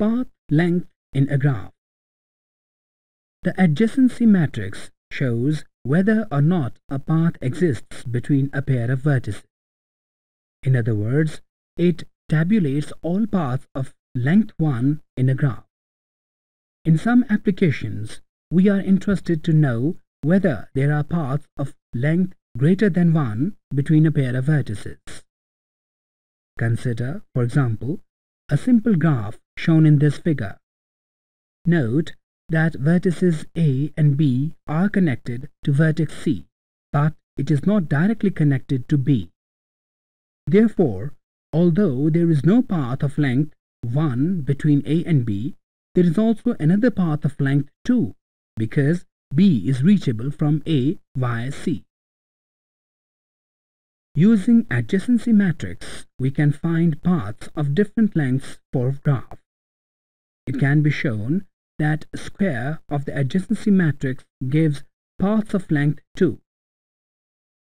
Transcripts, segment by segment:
Path length in a graph. The adjacency matrix shows whether or not a path exists between a pair of vertices. In other words, it tabulates all paths of length 1 in a graph. In some applications, we are interested to know whether there are paths of length greater than 1 between a pair of vertices. Consider, for example, a simple graph shown in this figure. Note that vertices A and B are connected to vertex C, but it is not directly connected to B. Therefore, although there is no path of length 1 between A and B, there is also another path of length 2 because B is reachable from A via C. Using adjacency matrix, we can find paths of different lengths for graph. It can be shown that square of the adjacency matrix gives paths of length 2.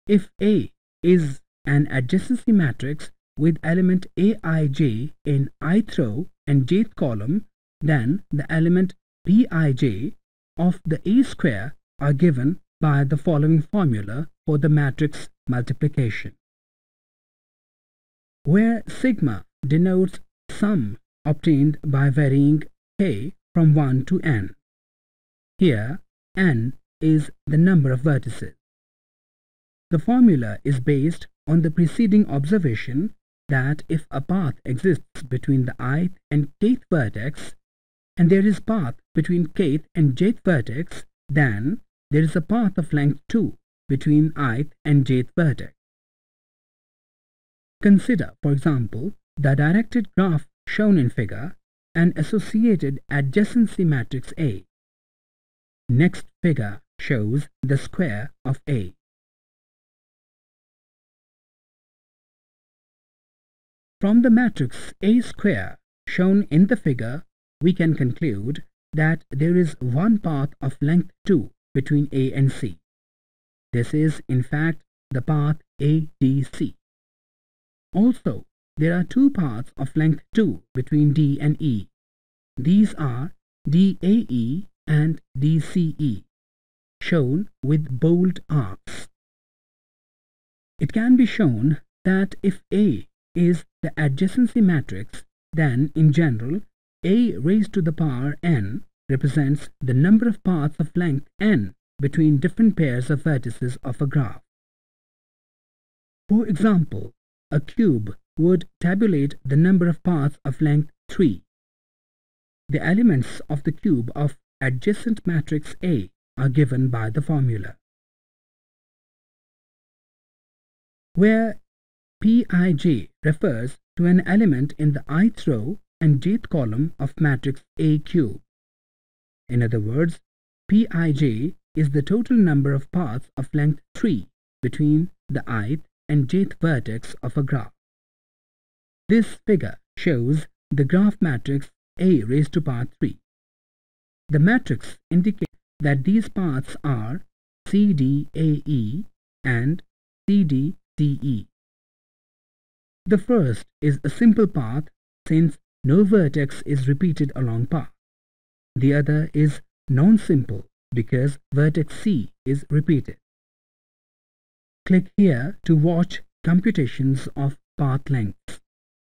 If A is an adjacency matrix with element aij in ith row and jth column, then the element bij of the A square are given by the following formula for the matrix multiplication. Where sigma denotes sum obtained by varying k from 1 to n. Here n is the number of vertices. The formula is based on the preceding observation that if a path exists between the ith and kth vertex and there is path between kth and jth vertex, then there is a path of length 2 between ith and jth vertex. Consider, for example, the directed graph shown in figure and associated adjacency matrix A. Next figure shows the square of A. From the matrix A square shown in the figure, we can conclude that there is one path of length 2 between A and C. This is in fact the path ADC. Also, there are two paths of length 2 between D and E. These are DAE and DCE, shown with bold arcs. It can be shown that if A is the adjacency matrix, then in general, A raised to the power n represents the number of paths of length n between different pairs of vertices of a graph. For example, a cube would tabulate the number of paths of length 3. The elements of the cube of adjacent matrix A are given by the formula. Where Pij refers to an element in the ith row and jth column of matrix A cube. In other words, Pij is the total number of paths of length 3 between the ith and jth vertex of a graph. This figure shows the graph matrix A raised to power 3. The matrix indicates that these paths are CDAE and CDDE. The first is a simple path since no vertex is repeated along path. The other is non-simple because vertex C is repeated. Click here to watch computations of path lengths.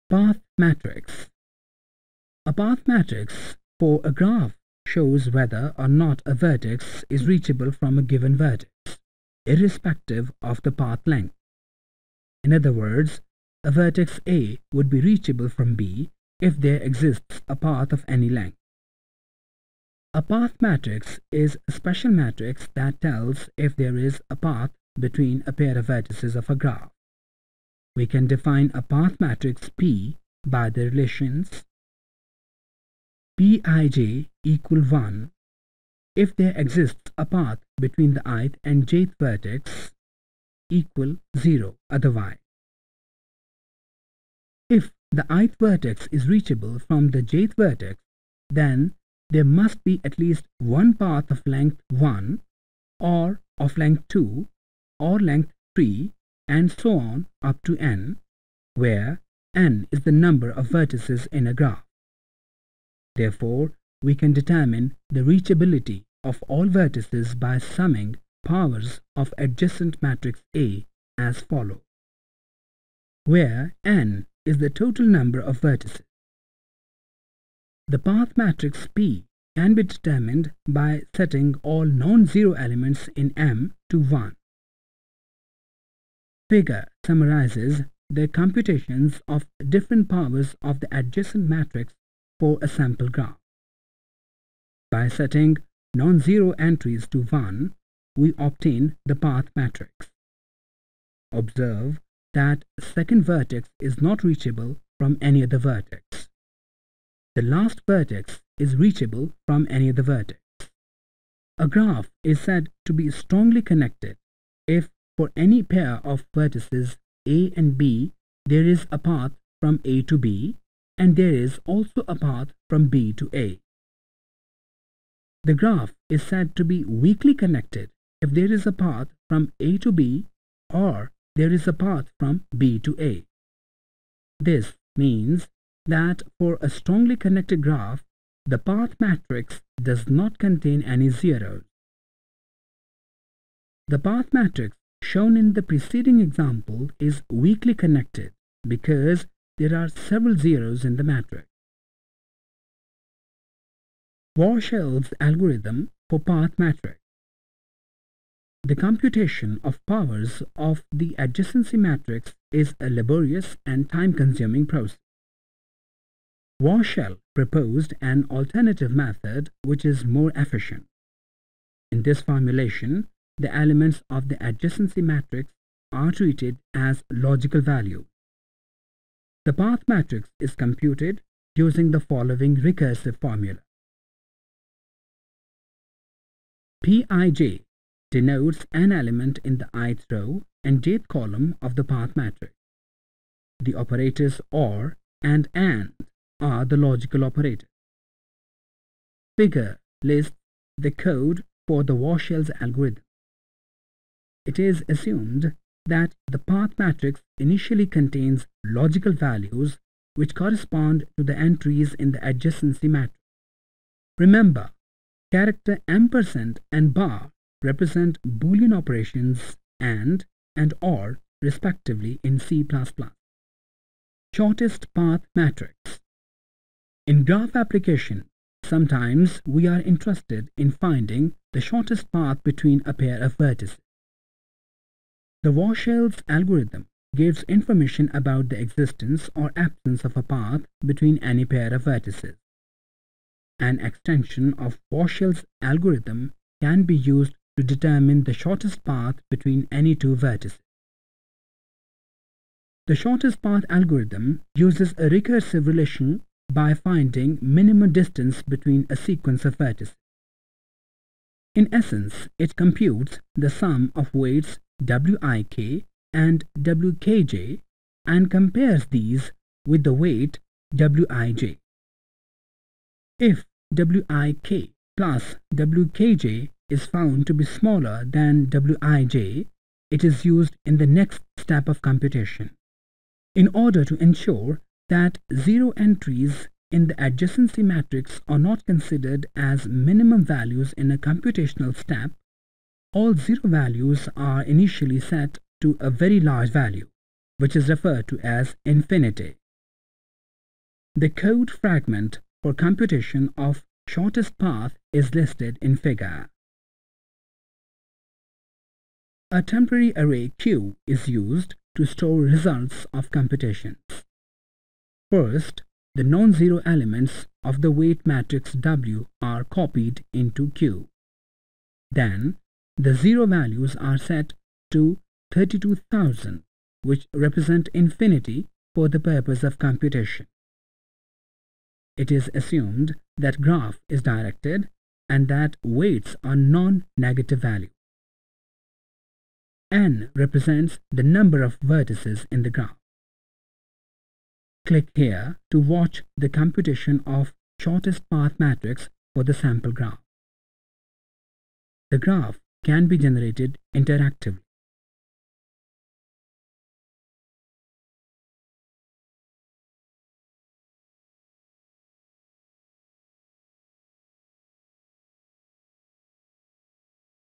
Path matrix. A path matrix for a graph shows whether or not a vertex is reachable from a given vertex, irrespective of the path length. In other words, a vertex A would be reachable from B if there exists a path of any length. A path matrix is a special matrix that tells if there is a path between a pair of vertices of a graph. We can define a path matrix P by the relations Pij equal 1 if there exists a path between the ith and jth vertex equal 0 otherwise. If the ith vertex is reachable from the jth vertex, then there must be at least one path of length 1 or of length 2 or length 3 and so on up to n, where n is the number of vertices in a graph. Therefore, we can determine the reachability of all vertices by summing powers of adjacent matrix A as follows, where n is the total number of vertices. The path matrix P can be determined by setting all non-zero elements in M to 1. Figure summarizes the computations of different powers of the adjacent matrix for a sample graph. By setting non-zero entries to 1, we obtain the path matrix. Observe that second vertex is not reachable from any other vertex. The last vertex is reachable from any other vertex. A graph is said to be strongly connected if for any pair of vertices A and B there is a path from A to B and there is also a path from B to A. The graph is said to be weakly connected if there is a path from A to B or there is a path from B to A. This means that for a strongly connected graph, the path matrix does not contain any zeros. The path matrix shown in the preceding example is weakly connected because there are several zeros in the matrix. Warshall's algorithm for path matrix. The computation of powers of the adjacency matrix is a laborious and time-consuming process. Warshall proposed an alternative method which is more efficient. In this formulation, the elements of the adjacency matrix are treated as logical value. The path matrix is computed using the following recursive formula. Pij denotes an element in the ith row and jth column of the path matrix. The operators OR and AND are the logical operators. Figure lists the code for the Warshall's algorithm. It is assumed that the path matrix initially contains logical values which correspond to the entries in the adjacency matrix. Remember, Character ampersand and bar represent Boolean operations AND and OR respectively in C++. Shortest path matrix. In graph application, sometimes we are interested in finding the shortest path between a pair of vertices. The Warshall's algorithm gives information about the existence or absence of a path between any pair of vertices. An extension of Warshall's algorithm can be used to determine the shortest path between any two vertices. The shortest path algorithm uses a recursive relation by finding minimum distance between a sequence of vertices. In essence, it computes the sum of weights wik and wkj and compares these with the weight wij. If Wik plus Wkj is found to be smaller than Wij, it is used in the next step of computation. In order to ensure that zero entries in the adjacency matrix are not considered as minimum values in a computational step, all zero values are initially set to a very large value, which is referred to as infinity. The code fragment for computation of shortest path is listed in figure. A temporary array Q is used to store results of computations. First, the non-zero elements of the weight matrix W are copied into Q. Then, the zero values are set to 32,000, which represent infinity for the purpose of computation it is assumed that graph is directed and that weights are non-negative value. n represents the number of vertices in the graph. Click here to watch the computation of shortest path matrix for the sample graph. The graph can be generated interactively.